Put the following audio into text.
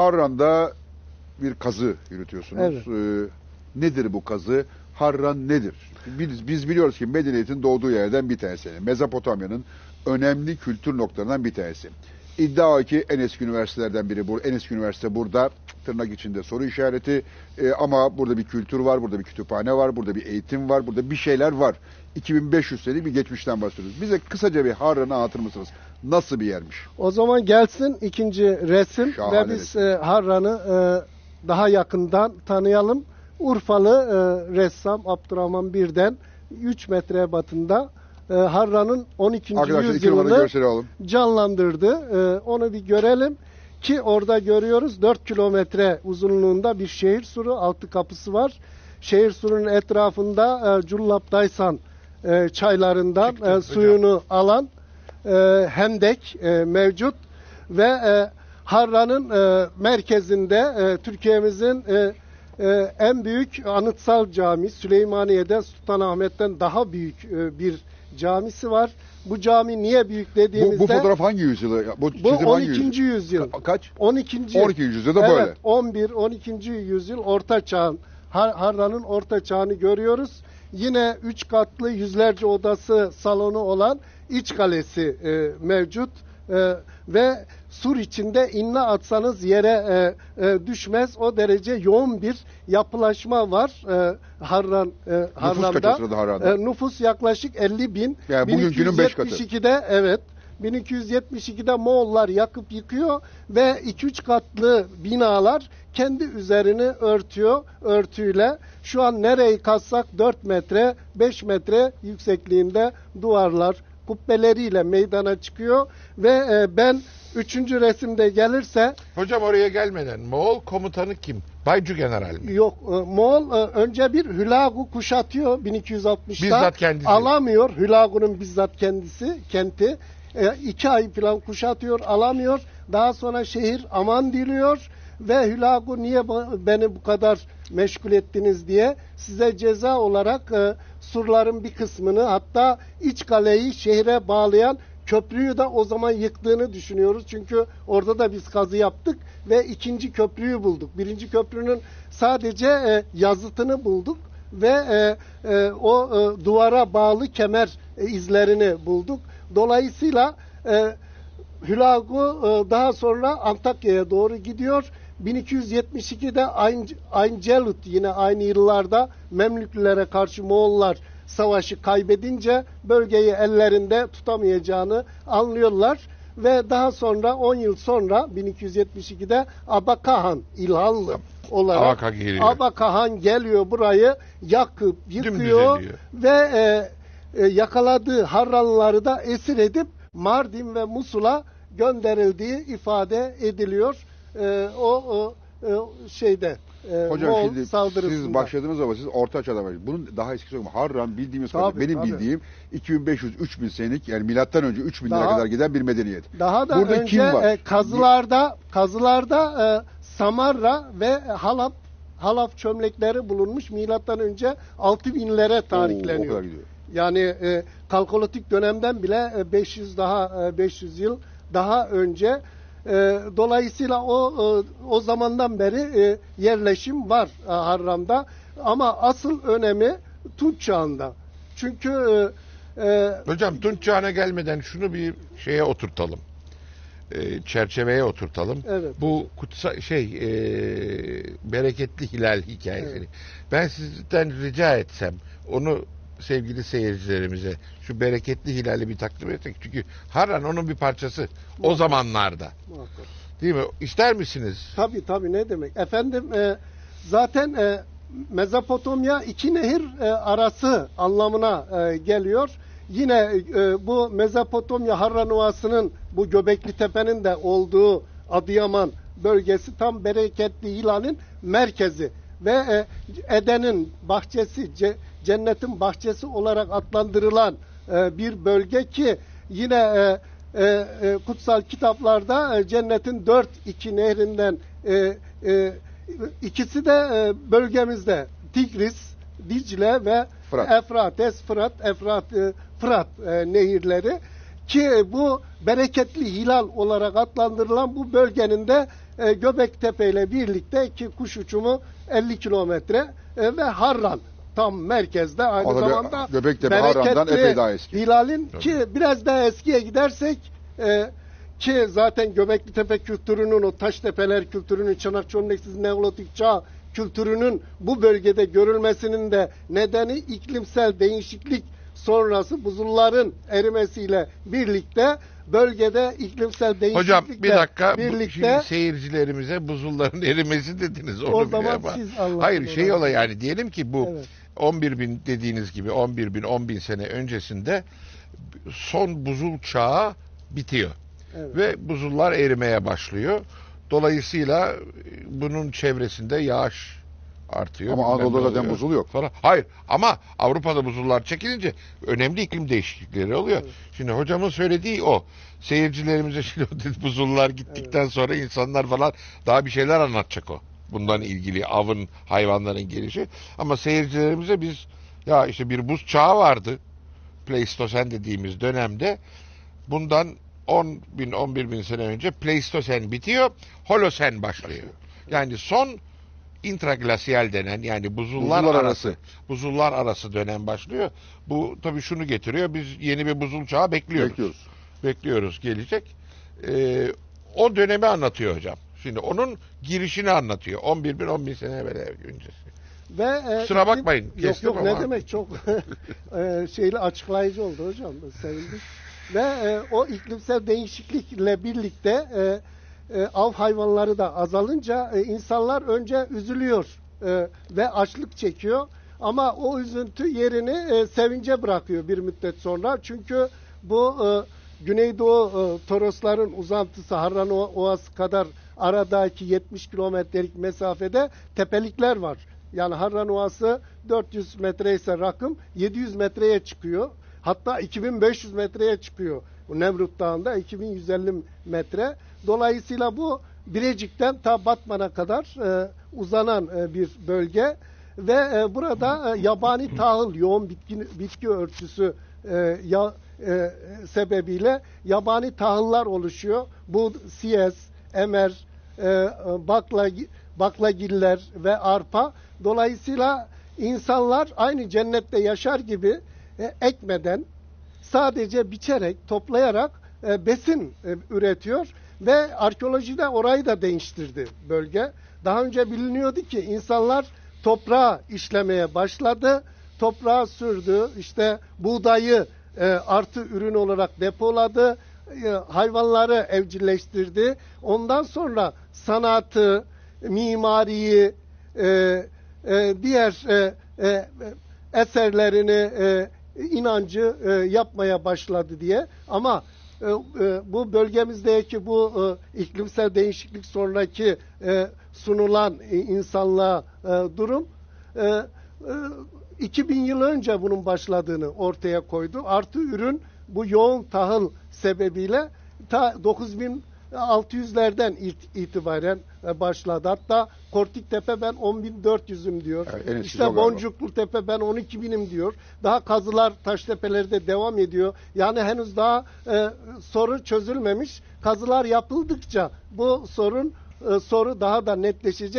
Harran'da bir kazı yürütüyorsunuz. Evet. Ee, nedir bu kazı? Harran nedir? Biz, biz biliyoruz ki medeniyetin doğduğu yerden bir tanesi. Mezopotamya'nın önemli kültür noktalarından bir tanesi. İddia o ki en eski üniversitelerden biri bu. En eski üniversite burada. Tırnak içinde soru işareti. Ee, ama burada bir kültür var, burada bir kütüphane var, burada bir eğitim var, burada bir şeyler var. 2500 senelik bir geçmişten bahsediyoruz. Bize kısaca bir Harran'ı anlatır mısınız? Nasıl bir yermiş? O zaman gelsin ikinci resim Şahane ve biz resim. e, Harran'ı e, daha yakından tanıyalım. Urfalı e, ressam Abdurrahman Birden 3 metre batında e, Harran'ın 12. Arkadaşlar iki yüzyılını görseli alalım. canlandırdı. E, onu bir görelim ki orada görüyoruz 4 kilometre uzunluğunda bir şehir suru altı kapısı var. Şehir surunun etrafında e, Cullap Daysan e, çaylarından e, suyunu alan e, hendek e, mevcut ve e, Harran'ın e, merkezinde e, Türkiye'mizin e, e, en büyük anıtsal cami Süleymaniye'de Sultanahmet'ten daha büyük e, bir camisi var. Bu cami niye büyük Bu, dediğimizde bu fotoğraf hangi yüzyılı? Bu, bu çizim hangi 12. yüzyıl? yüzyıl. Ka- Kaç? 12. 12. yüzyılda evet, böyle. 11 12. yüzyıl orta çağın Har- Harran'ın orta çağını görüyoruz. Yine üç katlı yüzlerce odası salonu olan iç kalesi e, mevcut E, ve sur içinde inne atsanız yere e, e, düşmez o derece yoğun bir yapılaşma var e, Harran e, Harran'da. kaç o sırada Harran'da? E, nüfus yaklaşık 50 bin. Yani bugünkünün beş katı. 1272'de evet 1272'de Moğollar yakıp yıkıyor ve 2-3 katlı binalar kendi üzerini örtüyor örtüyle. Şu an nereyi kazsak 4 metre 5 metre yüksekliğinde duvarlar kubbeleriyle meydana çıkıyor ve e, ben üçüncü resimde gelirse Hocam oraya gelmeden Moğol komutanı kim? Baycu General mi? Yok e, Moğol e, önce bir Hülagu kuşatıyor 1260'da. Bizzat kendisi. Alamıyor Hülagu'nun bizzat kendisi kenti. E, iki ay falan kuşatıyor alamıyor. Daha sonra şehir aman diliyor ve Hülagu niye beni bu kadar meşgul ettiniz diye size ceza olarak e, surların bir kısmını hatta iç kaleyi şehre bağlayan Köprüyü de o zaman yıktığını düşünüyoruz. Çünkü orada da biz kazı yaptık ve ikinci köprüyü bulduk. Birinci köprünün sadece e, yazıtını bulduk ve e, e, o e, duvara bağlı kemer e, izlerini bulduk. Dolayısıyla e, Hülagu e, daha sonra Antakya'ya doğru gidiyor. 1272'de Ayn- Ayncelut yine aynı yıllarda Memlüklülere karşı Moğollar savaşı kaybedince bölgeyi ellerinde tutamayacağını anlıyorlar ve daha sonra 10 yıl sonra 1272'de Abakahan İlhanlı olarak Abaka geliyor. Abakahan geliyor burayı yakıp yıkıyor ve e, e, yakaladığı Harranlıları da esir edip Mardin ve Musul'a gönderildiği ifade ediliyor. E, o, o e, şeyde e, Hocam Moğol şimdi siz başladığınız zaman siz orta çağda başladınız. Bunun daha eskisi yok. Harran bildiğimiz Tabii, kadarıyla benim tabii. bildiğim 2500-3000 senelik yani milattan önce 3000 lira kadar giden bir medeniyet. Daha da Burada önce kim var? e, kazılarda kazılarda e, Samarra ve Halap Halap çömlekleri bulunmuş. Milattan önce 6000'lere Oo, o tarihleniyor. kadar gidiyor. Yani e, kalkolitik dönemden bile e, 500 daha e, 500 yıl daha önce e, dolayısıyla o e, o zamandan beri e, yerleşim var e, Harram'da ama asıl önemi Tunç çağında. Çünkü e, e, Hocam Tunç Çağı'na gelmeden şunu bir şeye oturtalım. Ee, çerçeveye oturtalım. Evet. Bu kutsa şey e, bereketli hilal hikayesini. Ben sizden rica etsem onu sevgili seyircilerimize şu bereketli hilali bir takdim etsek. Çünkü Harran onun bir parçası o zamanlarda. muhakkak. Değil mi? İster misiniz? Tabii tabii ne demek. Efendim e, zaten e, Mezopotamya iki nehir e, arası anlamına e, geliyor. Yine e, bu Mezopotamya Harran Ovası'nın bu Göbekli Tepe'nin de olduğu Adıyaman bölgesi tam bereketli ilanın merkezi ve e, Eden'in bahçesi, ce- cennetin bahçesi olarak adlandırılan e, bir bölge ki yine e, e, e, kutsal kitaplarda e, cennetin dört iki nehrinden e, e, ikisi de e, bölgemizde Tigris, Dicle ve Fırat. Efrates, Fırat, Efrat, e, Fırat e, nehirleri ki bu bereketli hilal olarak adlandırılan bu bölgenin de e, Göbektepe ile birlikte ki kuş uçumu 50 kilometre e, ve Harran tam merkezde aynı bir- zamanda Göbektepe bereketli epey daha eski. Hilal'in ki biraz daha eskiye gidersek e, ki zaten Göbekli Tepe kültürünün o taş tepeler kültürünün Çanakçıoğlu'ndaki Neolitik çağ kültürünün bu bölgede görülmesinin de nedeni iklimsel değişiklik sonrası buzulların erimesiyle birlikte bölgede iklimsel değişiklikle Hocam bir dakika birlikte şimdi seyircilerimize buzulların erimesi dediniz onu O bile zaman ama. siz anlatın Hayır şey ola yani diyelim ki bu Evet. 11 bin dediğiniz gibi 11 bin 10 bin sene öncesinde son buzul çağı bitiyor. Evet. Ve buzullar erimeye başlıyor. Dolayısıyla bunun çevresinde yağış artıyor. Ama Anadolu'da zaten oluyor buzul yok. Falan. Hayır ama Avrupa'da buzullar çekilince önemli iklim değişiklikleri oluyor. Şimdi hocamın söylediği o. Seyircilerimize şimdi buzullar gittikten sonra insanlar falan daha bir şeyler anlatacak o. Bundan ilgili avın, hayvanların gelişi. Ama seyircilerimize biz ya işte bir buz çağı vardı. Pleistosen dediğimiz dönemde bundan 10 bin 11 bin sene önce Pleistosen bitiyor, Holosen başlıyor. Yani son intraglasyal denen yani buzullar, Buzullar arası, arası. buzullar arası dönem başlıyor. Bu tabii şunu getiriyor. Biz yeni bir buzul çağı bekliyoruz. Bekliyoruz. Bekliyoruz gelecek. Ee, o dönemi anlatıyor hocam. Şimdi onun girişini anlatıyor. 11 bin 10 bin sene evvel öncesi. Ve e, Kusura bakmayın, Yok kestim yok ne ama. demek çok e, şeyli açıklayıcı oldu hocam. Sevindim. Ve e, o iklimsel değişiklikle birlikte e, e, av hayvanları da azalınca e, insanlar önce üzülüyor e, ve açlık çekiyor. Ama o üzüntü yerini e, sevince bırakıyor bir müddet sonra. Çünkü bu e, Güneydoğu e, Torosların uzantısı Harran Ovası kadar aradaki 70 kilometrelik mesafede tepelikler var. Yani Harran Ovası 400 metre ise rakım 700 metreye çıkıyor. Hatta 2500 metreye çıkıyor. Nemrut Dağı'nda 2150 metre. Dolayısıyla bu Birecik'ten ta Batman'a kadar e, uzanan e, bir bölge ve e, burada e, yabani tahıl yoğun bitki, bitki örtüsü e, ya, e, sebebiyle yabani tahıllar oluşuyor. Bu siyes, emer, e, bakla, baklagiller ve arpa. Dolayısıyla insanlar aynı cennette yaşar gibi e, ekmeden sadece biçerek, toplayarak e, besin e, üretiyor ve arkeolojide orayı da değiştirdi bölge. Daha önce biliniyordu ki insanlar toprağı işlemeye başladı, toprağa sürdü, işte buğdayı e, artı ürün olarak depoladı, e, hayvanları evcilleştirdi. Ondan sonra sanatı, mimariyi, e, e, diğer e, e, eserlerini, e, inancı e, yapmaya başladı diye. Ama e, e, bu bölgemizdeki bu e, iklimsel değişiklik sonraki sunulan insanlığa durum 2000 yıl önce bunun başladığını ortaya koydu. Artı ürün bu yoğun tahıl sebebiyle ta 9000 600'lerden itibaren e, başladı. Hatta Kortik Tepe ben 10.400'üm diyor. Evet, işte Boncuklu Tepe ben 12.000'im diyor. Daha kazılar Taştepeleri de devam ediyor. Yani henüz daha e, soru çözülmemiş. Kazılar yapıldıkça bu sorun e, soru daha da netleşecek.